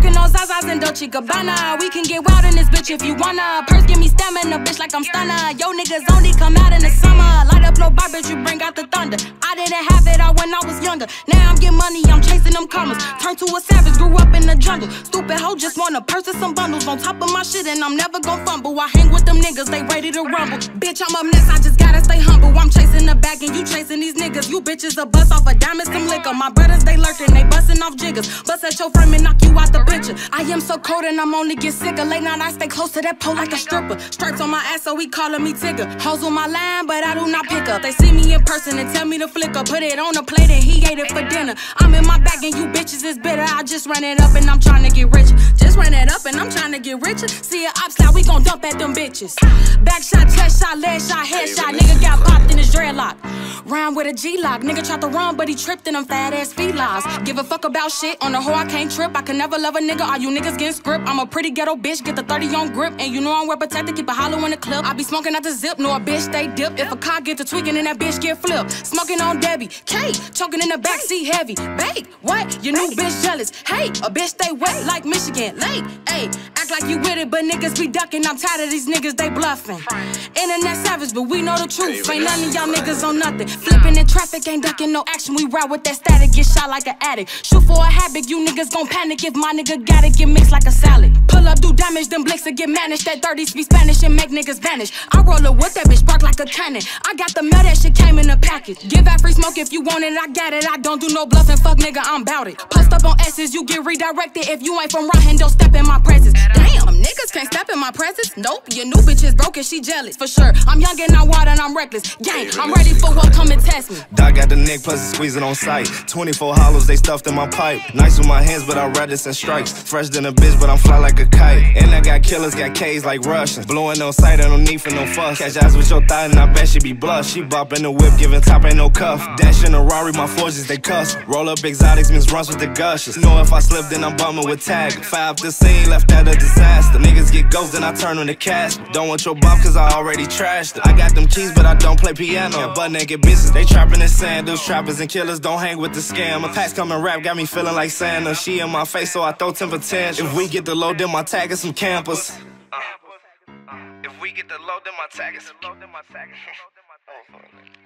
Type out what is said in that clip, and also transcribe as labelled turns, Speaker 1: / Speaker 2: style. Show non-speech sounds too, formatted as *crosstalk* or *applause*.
Speaker 1: smoking on Zazas and Dolce Gabbana. We can get wild in this bitch if you wanna. Purse give me stamina, bitch, like I'm stunner. Yo, niggas only come out in the summer. Light up low bar, bitch, you bring out the thunder. I didn't have it all when I was younger. Now I'm getting money, I'm chasing them commas. Turned to a savage, grew up in the jungle. Stupid hoe just wanna purse and some bundles on top of my shit, and I'm never gon' fumble. I hang with them niggas, they ready to rumble. Bitch, I'm up next, I just gotta stay humble. I'm chasing the bag and you chasing these niggas. You bitches a bust off a diamond, some liquor. My brothers, they lurking, they busting off jiggers. Bust at your frame and knock you out the picture. I am so cold and I'm only get sicker. Late night, I stay close to that pole like a stripper. Stripes on my ass, so we calling me Tigger. Hoes on my line, but I do not pick up. They see me in person and tell me to flick up. Put it on a plate and he ate it for dinner. I'm in my bag and you bitches is bitter. I just ran it up and I'm trying to get richer. Just ran it up and I'm trying to get richer. See a op slide, we gon' dump at them bitches. Back shot, chest shot, leg shot, head shot. Nigga got popped in his dreadlock. Round with a Glock. Nigga tried to run, but he tripped in them fat ass felines. Give a fuck about shit. On the hoe, I can't trip. I can never love a nigga. All you niggas getting script. I'm a pretty ghetto bitch. Get the 30 on grip. And you know I'm well protected. Keep a hollow in the clip. I be smoking out the zip. No, a bitch stay dip. If a car get to tweaking, then that bitch get flipped. Smoking on Debbie. K. Choking in the backseat heavy. Bake. What? Your new bitch jealous. Hey, a bitch stay wet like Michigan. Late. Hey, act like you with it, but niggas be ducking. I'm tired of these niggas. They bluffing. Internet savage, but we know the truth. Ain't none of y'all niggas on nothing. Flipping in traffic, ain't ducking no action. We ride with that static, get shot like an addict. Shoot for a habit, you niggas gon' panic if my nigga got it, get mixed like a salad. Pull up, do damage, then blicks and get managed. That 30 speak Spanish and make niggas vanish. I roll up with that bitch, spark like a cannon. I got the mail, that shit came in a package. Give out free smoke if you want it, I got it. I don't do no bluffing, fuck nigga, I'm bout it. Post up on S's, you get redirected. If you ain't from Riley, don't step in my presence. Damn, niggas can't step in my presence. Nope, your new bitch is broken, she jealous for sure. I'm young and I'm wild and I'm reckless. Gang, I'm ready for what come and test me.
Speaker 2: Dog got the neck plus it's squeezing on sight. 24 hollows, they stuffed in my pipe. Nice with my hands, but I ride this in stripes. Fresh than a bitch, but I'm fly like a kite. And I got killers, got K's like Russians. Blowing on sight, I don't need for no fuss. Catch eyes with your thigh, and I bet she be blush. She bop in the whip, giving top, ain't no cuff. Dash in a Rari, my forges, they cuss. Roll up exotics, means runs with the gushes. Know if I slip, then I'm bumming with tag. Five the scene, left at a disaster. Niggas get ghosts, then I turn on the cash. Don't want your bop, cause I already trashed it. I got them keys, but I don't play piano. Butt naked bitches, they trapping in sandals. Trappers and killers don't hang with the scammer. Packs coming rap, got me feeling like Santa. She in my face, so I throw temper tantrums. If we get the low, then my tag is some campers. If we get the low, then my tag is some *laughs*